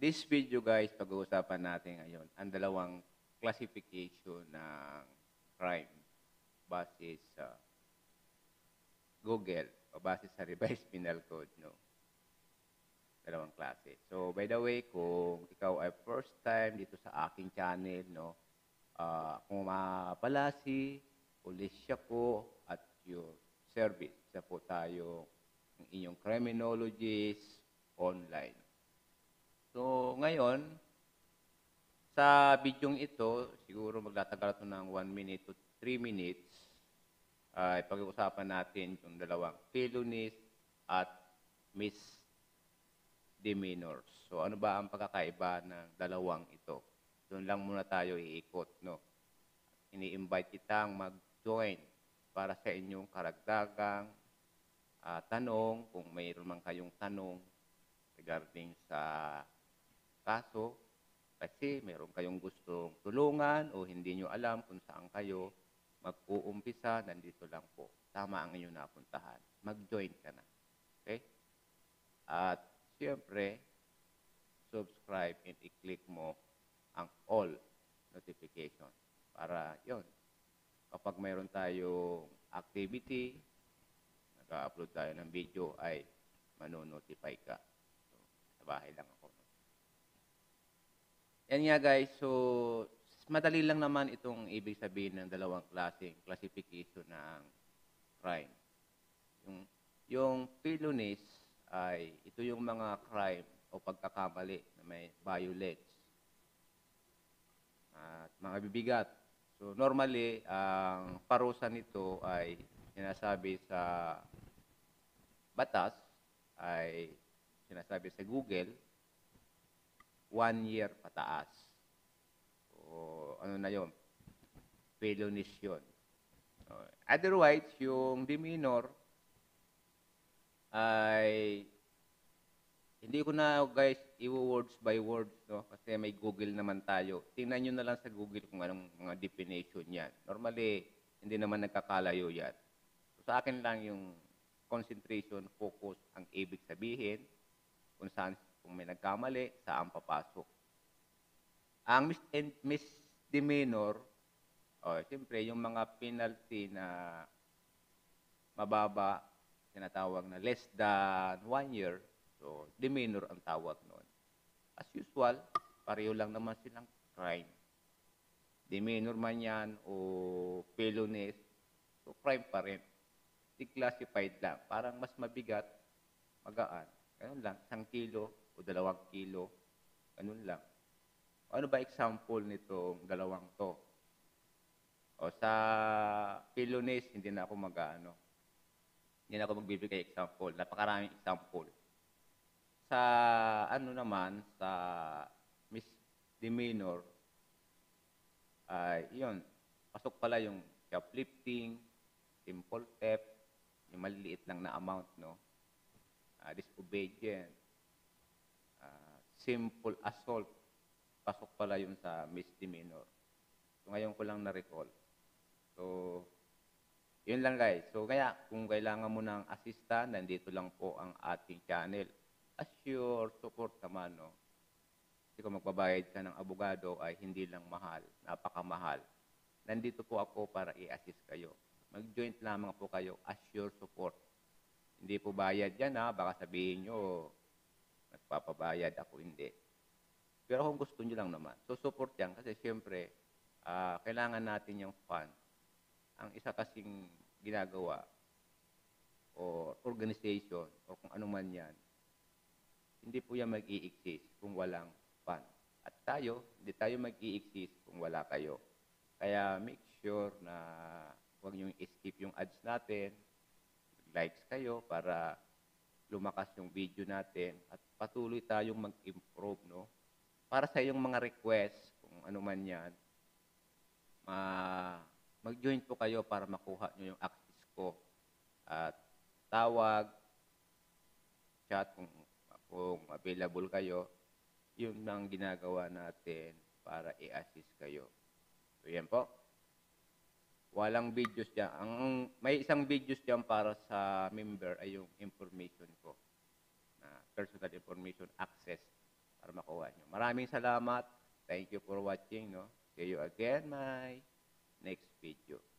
This video guys, pag-uusapan natin ngayon ang dalawang classification ng crime base sa Google o base sa revised penal code, no? Dalawang klase. So, by the way, kung ikaw ay first time dito sa aking channel, no? ah kung mapalasi, pulisya ko at your service. Isa po tayo ng inyong criminologist online. Ngayon, sa bidyong ito, siguro magtatagal ito ng 1 minute to 3 minutes, ay pag-uusapan natin yung dalawang felonies at misdemeanors. So, ano ba ang pagkakaiba ng dalawang ito? Doon lang muna tayo iikot, no? Ini-invite kitang mag-join para sa inyong karagdagang ah, tanong, kung mayroon man kayong tanong regarding sa kaso, kasi meron kayong gustong tulungan o hindi nyo alam kung saan kayo mag-uumpisa, nandito lang po. Tama ang inyong napuntahan. Mag-join ka na. Okay? At siyempre, subscribe and i-click mo ang all notification para yon kapag mayroon tayong activity, nag-upload tayo ng video, ay manonotify ka. So, sa bahay lang ako. Yan nga guys, so madali lang naman itong ibig sabihin ng dalawang klaseng classification ng crime. Yung, yung felonies ay ito yung mga crime o pagkakamali na may violence at mga bibigat. So normally, ang parusa nito ay sinasabi sa batas, ay sinasabi sa Google, one year pataas. So, ano na yon Felonies yun. Otherwise, yung demeanor ay hindi ko na guys i-words by words no kasi may Google naman tayo. Tingnan niyo na lang sa Google kung anong mga definition yan. Normally hindi naman nagkakalayo yan. So, sa akin lang yung concentration, focus ang ibig sabihin kung saan kung may nagkamali, saan papasok. Ang mis- misdemeanor, oh, siyempre yung mga penalty na mababa, tinatawag na less than one year, so demeanor ang tawag noon. As usual, pareho lang naman silang crime. Demeanor man yan o felonies, so crime pa rin. Declassified lang. Parang mas mabigat, magaan. Ganun lang, isang kilo o dalawang kilo. Ganun lang. Ano ba example nitong dalawang to? O sa felonies, hindi na ako mag-ano. Hindi na ako magbibigay example. Napakaraming example. Sa ano naman, sa misdemeanor, ay yun, pasok pala yung shoplifting, simple theft, yung maliliit lang na amount, no? Disobedient, ah, simple assault, pasok pala yun sa misdemeanor. So ngayon ko lang na-recall. So, yun lang guys. So kaya kung kailangan mo ng assistant, nandito lang po ang ating channel. As your support naman, no? Kasi kung magbabayad ka ng abogado ay hindi lang mahal, napakamahal. Nandito po ako para i-assist kayo. Mag-joint lamang po kayo as your support. Hindi po bayad yan ha, baka sabihin nyo, nagpapabayad ako, hindi. Pero kung gusto nyo lang naman, so support yan kasi siyempre, ah, kailangan natin yung fund. Ang isa kasing ginagawa o organization o kung ano man yan, hindi po yan mag-i-exist kung walang fund. At tayo, hindi tayo mag-i-exist kung wala kayo. Kaya make sure na huwag nyo skip yung ads natin, likes kayo para lumakas yung video natin at patuloy tayong mag-improve, no? Para sa iyong mga request, kung ano man yan, ma mag-join po kayo para makuha nyo yung access ko. At tawag, chat kung, kung available kayo, yun ang ginagawa natin para i-assist kayo. So, yan po. Walang videos dyan. Ang, may isang videos dyan para sa member ay yung information ko. Na personal information access para makuha nyo. Maraming salamat. Thank you for watching. No? See you again my next video.